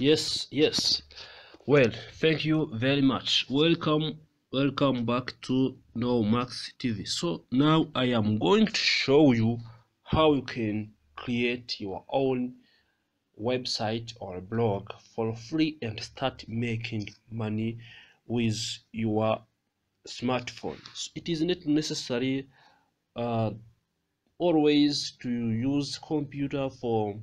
yes yes. Well thank you very much. Welcome welcome back to Knowmax tv so now i am going to show you how you can create your own website or blog for free and start making money with your smartphone. It is not necessary uh, always to use computer for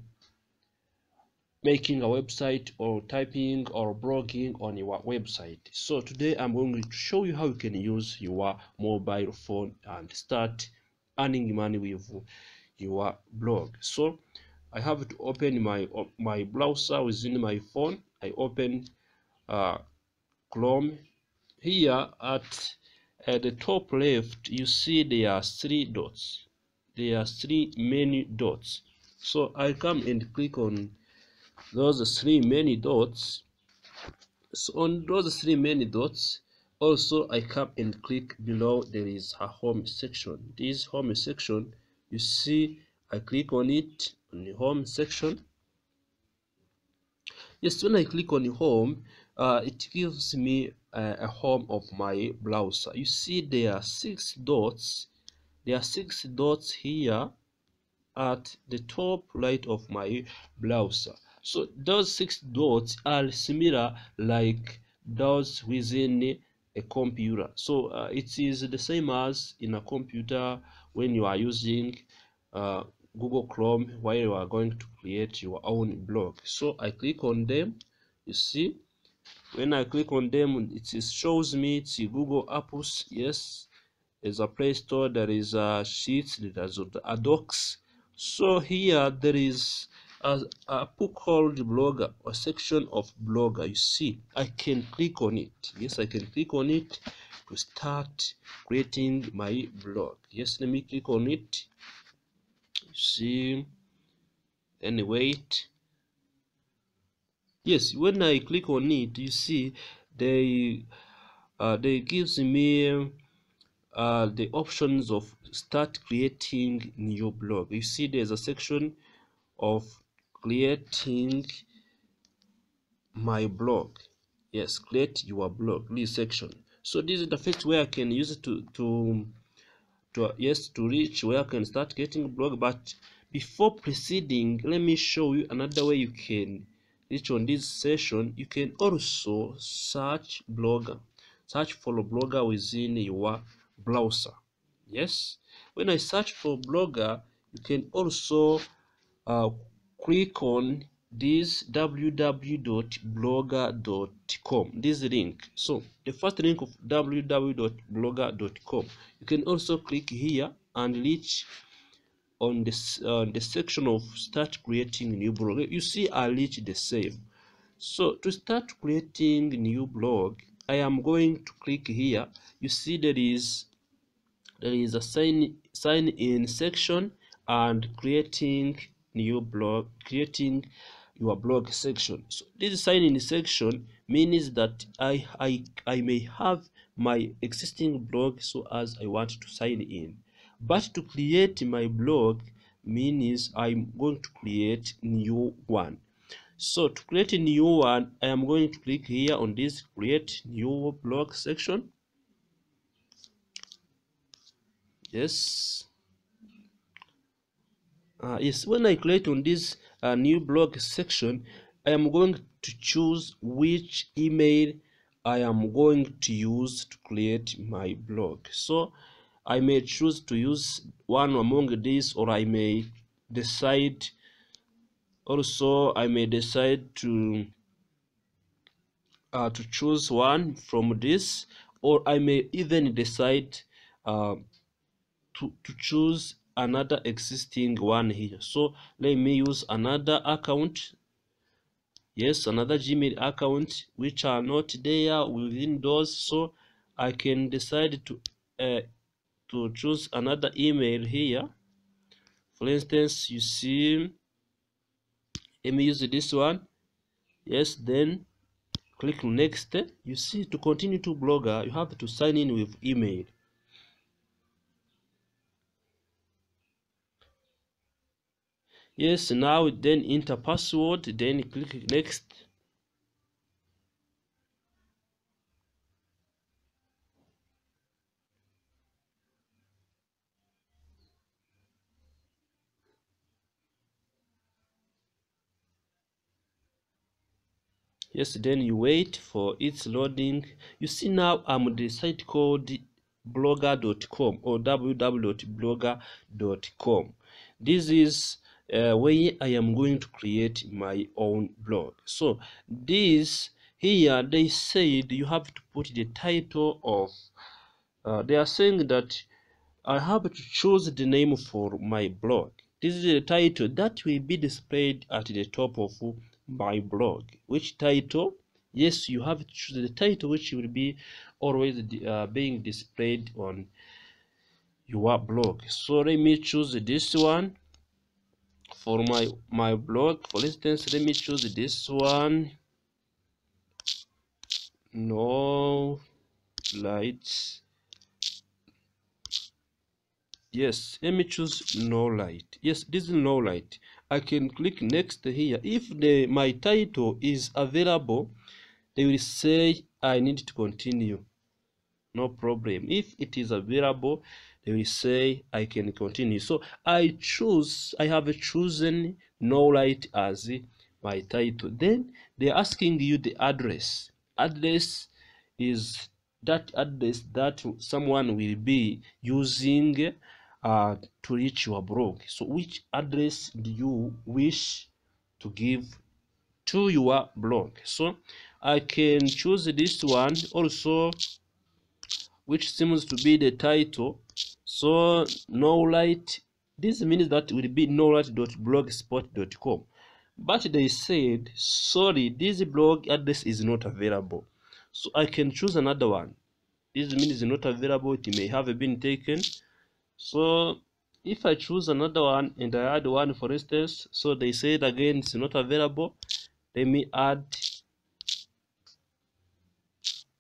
making a website or typing or blogging on your website. So today i'm going to show you how you can use your mobile phone and start earning money with your blog. So i have to open my my browser within my phone. I open uh, chrome. Here at at the top left you see there are three dots. There are three many dots. So i come and click on those three many dots. So on those three many dots also i come and click below there is a home section. This home section you see i click on it on the home section. Yes when i click on the home uh, it gives me a, a home of my browser. You see there are six dots. There are six dots here at the top right of my browser so those six dots are similar like those within a computer. So uh, it is the same as in a computer when you are using uh, google chrome while you are going to create your own blog. So i click on them you see. When i click on them it shows me it's google apples. Yes there's a play store there is a sheets there's a docs. So here there is a, a book called blogger or section of blogger you see i can click on it. Yes i can click on it to start creating my blog. Yes let me click on it. You see and wait. Yes when i click on it you see they uh, they gives me uh, the options of start creating new blog. You see there's a section of creating my blog yes create your blog this section. So this is the first way i can use it to to to yes to reach where i can start getting blog but before proceeding let me show you another way you can reach on this session you can also search blogger search for blogger within your browser. Yes? When i search for blogger you can also uh, click on this www.blogger.com this link. So the first link of www.blogger.com you can also click here and reach on this uh, the section of start creating new blog. You see i reach the same. So to start creating new blog i am going to click here. You see there is there is a sign sign in section and creating new blog creating your blog section. So this sign in section means that i i i may have my existing blog so as i want to sign in. But to create my blog means i'm going to create new one. So to create a new one i am going to click here on this create new blog section. Yes uh, yes when i click on this uh, new blog section i am going to choose which email i am going to use to create my blog. So i may choose to use one among these or i may decide also i may decide to uh, to choose one from this or i may even decide uh, to, to choose another existing one here. So let me use another account. Yes another gmail account which are not there within those. So i can decide to uh, to choose another email here. For instance you see let me use this one. Yes then click next. You see to continue to blogger you have to sign in with email yes now then enter password then click next. Yes then you wait for its loading. You see now i'm the site called blogger.com or www.blogger.com this is uh, where i am going to create my own blog. So this here they said you have to put the title of uh, they are saying that i have to choose the name for my blog. This is the title that will be displayed at the top of my blog. Which title? Yes you have to choose the title which will be always uh, being displayed on your blog. So let me choose this one for my my blog for instance let me choose this one. No lights yes let me choose no light. Yes this is no light. I can click next here. If the my title is available they will say i need to continue no problem. If it is available they will say i can continue. So i choose i have chosen no light as my title. Then they're asking you the address. Address is that address that someone will be using uh, to reach your blog. So which address do you wish to give to your blog? So i can choose this one. Also which seems to be the title. So no light this means that will be no light.blogspot.com but they said sorry this blog address is not available. So i can choose another one. This means not available. It may have been taken. So if i choose another one and i add one for instance so they said again it's not available. Let me add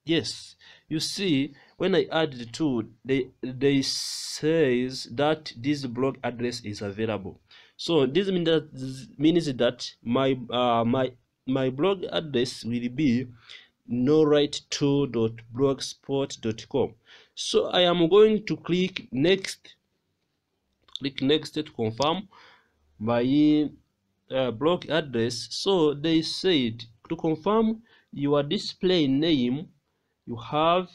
yes. You see when i add the two they they says that this blog address is available. So this means that means that my uh my my blog address will be no right to.blogspot.com so i am going to click next click next to confirm my uh, blog address. So they said to confirm your display name you have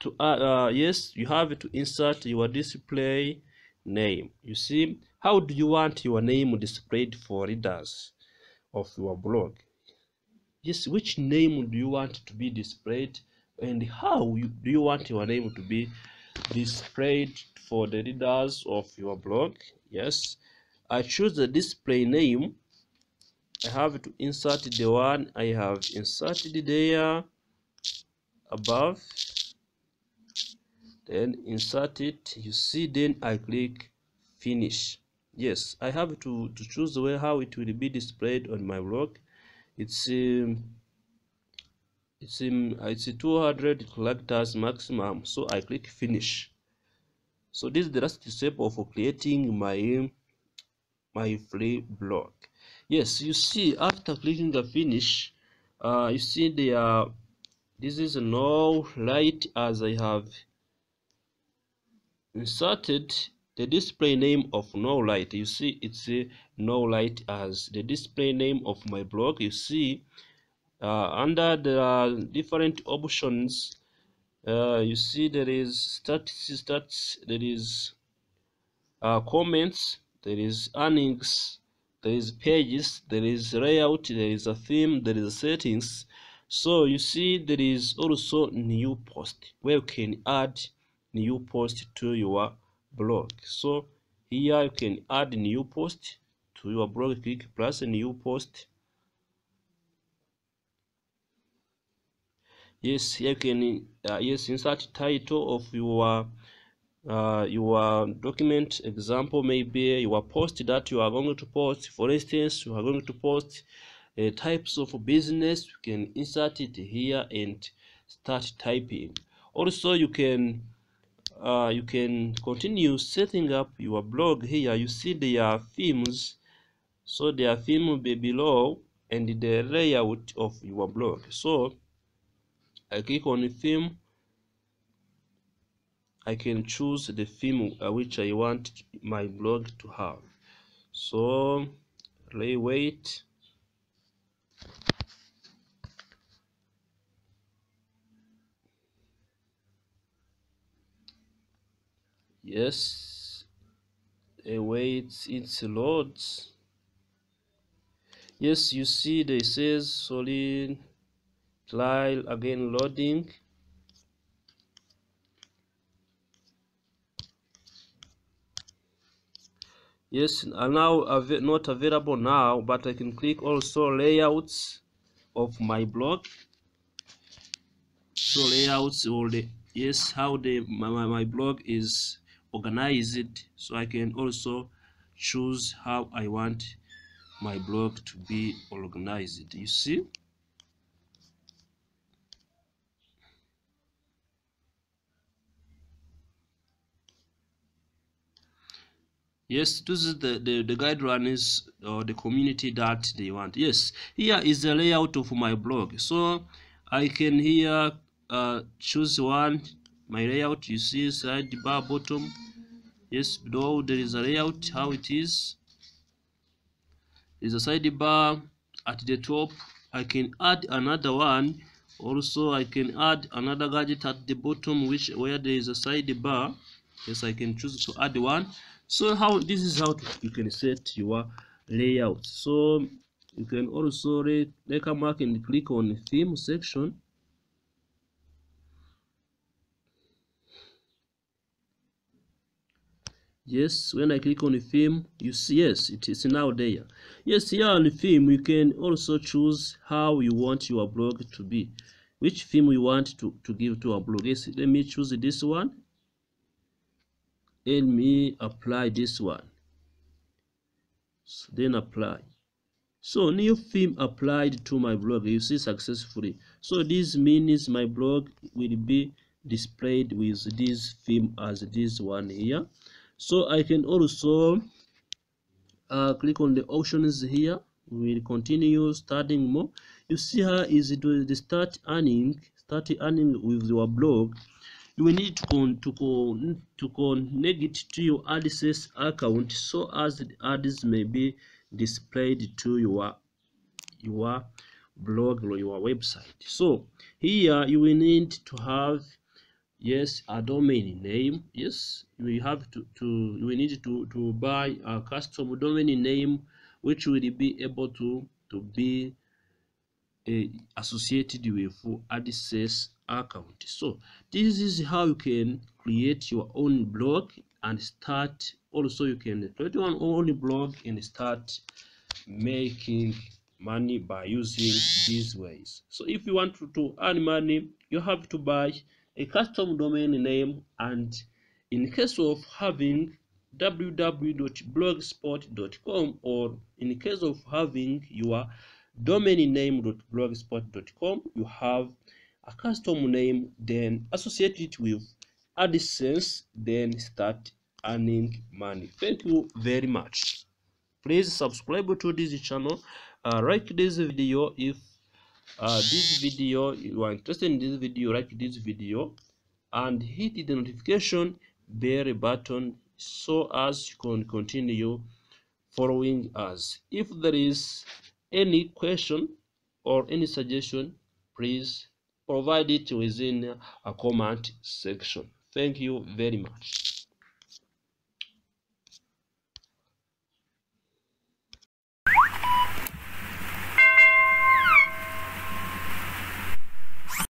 to uh, uh, yes you have to insert your display name. You see how do you want your name displayed for readers of your blog? Yes which name do you want to be displayed and how you, do you want your name to be displayed for the readers of your blog? Yes i choose the display name. I have to insert the one i have inserted there above then insert it. You see then i click finish. Yes i have to to choose the way how it will be displayed on my blog. It's um, it's um, it's 200 characters maximum so i click finish. So this is the last step of creating my my free blog. Yes you see after clicking the finish uh you see there this is no light as i have inserted the display name of no light. You see it's a no light as the display name of my blog. You see uh, under the different options uh, you see there is stats stats there is uh, comments there is earnings there is pages there is layout there is a theme there is settings. So you see there is also new post. Where you can add new post to your blog. So here you can add new post to your blog. Click plus new post. Yes here you can uh, yes insert title of your uh, your document. Example maybe your post that you are going to post. For instance you are going to post uh, types of business. You can insert it here and start typing. Also you can uh, you can continue setting up your blog here. You see their themes. So their theme will be below and the layout of your blog. So i click on the theme. I can choose the theme uh, which i want my blog to have. So lay wait yes. Await its loads yes you see they says solid trial again loading. Yes are now av not available now but i can click also layouts of my blog. So layouts or the yes how the my, my blog is organized so i can also choose how i want my blog to be organized you see? Yes this is the the, the guidelines or the community that they want. Yes here is the layout of my blog. So i can here uh, choose one my layout you see side bar bottom. Yes below there is a layout how it is. There's a sidebar at the top. I can add another one. Also i can add another gadget at the bottom which where there is a sidebar yes i can choose to add one. So how this is how you can set your layout. So you can also come back and click on theme section yes when i click on the theme you see yes it is now there. Yes here on the theme you can also choose how you want your blog to be. Which theme you want to to give to our blog. Yes let me choose this one. Let me apply this one. So then apply. So new theme applied to my blog. You see successfully. So this means my blog will be displayed with this theme as this one here so i can also uh, click on the options here. Will continue studying more. You see here is the start earning start earning with your blog. You will need to con to con to connect it to your AdSense account so as the ads may be displayed to your your blog or your website. So here you will need to have yes a domain name. Yes you have to to we need to to buy a custom. Domain name which will be able to to be uh, associated with AdSense account. So this is how you can create your own blog and start. Also you can create your own blog and start making money by using these ways. So if you want to, to earn money you have to buy a custom domain name and in case of having www.blogspot.com or in case of having your domain name.blogspot.com you have a custom name then associate it with AdSense then start earning money. Thank you very much. Please subscribe to this channel uh, like this video if uh, this video you are interested in this video like this video and hit the notification bell button so as you can continue following us. If there is any question or any suggestion please provide it within a comment section. Thank you very much